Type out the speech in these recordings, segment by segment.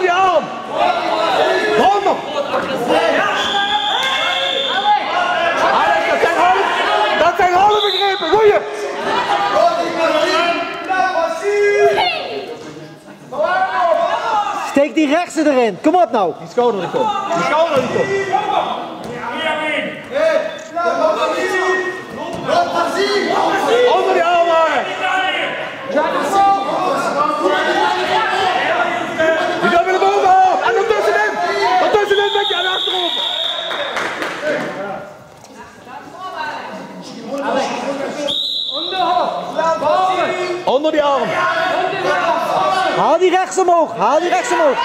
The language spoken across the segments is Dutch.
Vamos, Leão! Vamos! Alex, dat zijn holen, dat zijn holen begrepen, goeie! Steek die rechtse erin, kom op nou! Die schouder erin komt, die schouder erin komt! Onder die arm! Haal die rechts omhoog. Haal die rechts omhoog.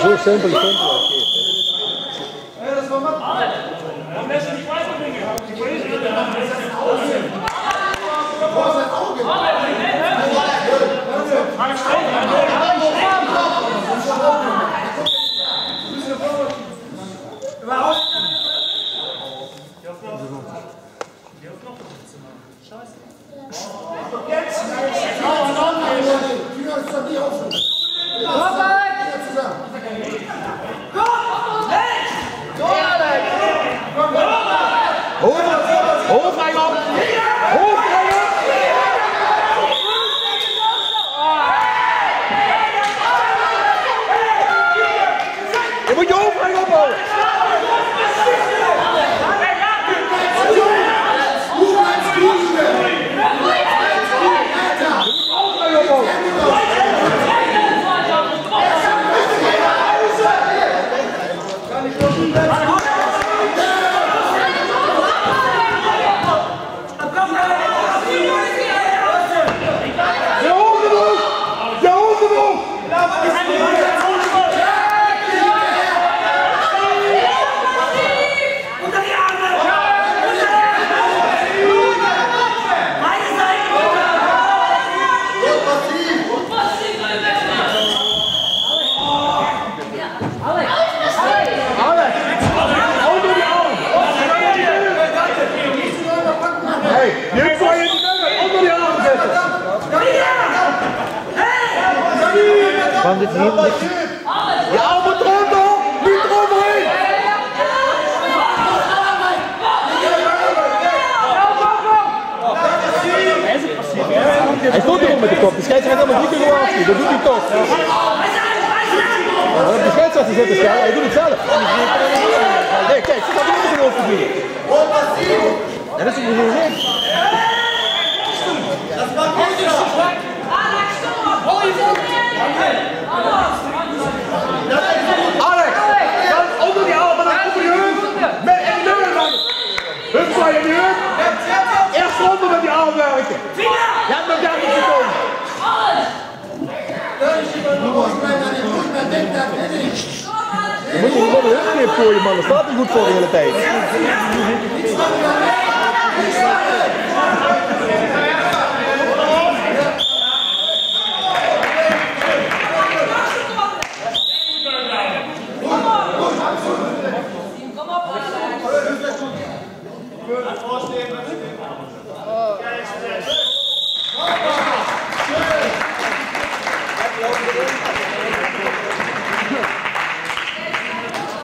Zo simpel, simpel. Oh, Bravo Van dit hier. Je arm moet eronder! Niet eroverheen! Hij stond erom met de kop. De scheidsrechter helemaal drie keer gewacht. Dat doet hij toch. Ja, maar op de scheidsrechter zitten staan. Hij doet het zelf. Nee, kijk, ze gaat er ook in hoofd vliegen. En dat is het niet gezien. Alex, dan onder die arm en dan over je heup. Met in de heup. Hup je heup. Eerst onder met die arm werken. Je hebt nog 30 seconden. Je moet je gewoon een ruggrip voor je man, dat staat niet goed voor de hele tijd.